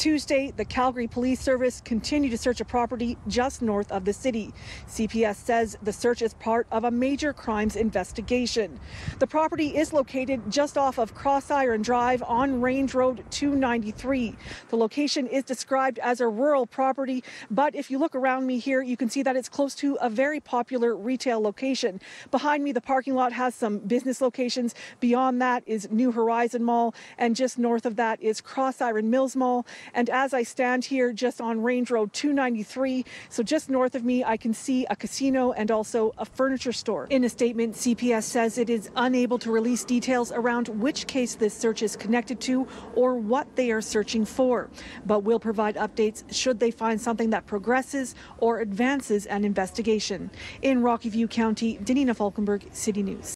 Tuesday, the Calgary Police Service continued to search a property just north of the city. CPS says the search is part of a major crimes investigation. The property is located just off of CrossIron Drive on Range Road 293. The location is described as a rural property, but if you look around me here, you can see that it's close to a very popular retail location. Behind me, the parking lot has some business locations. Beyond that is New Horizon Mall, and just north of that is Cross Iron Mills Mall. And as I stand here just on Range Road 293, so just north of me, I can see a casino and also a furniture store. In a statement, CPS says it is unable to release details around which case this search is connected to or what they are searching for, but will provide updates should they find something that progresses or advances an investigation. In Rocky View County, Danina Falkenberg, City News.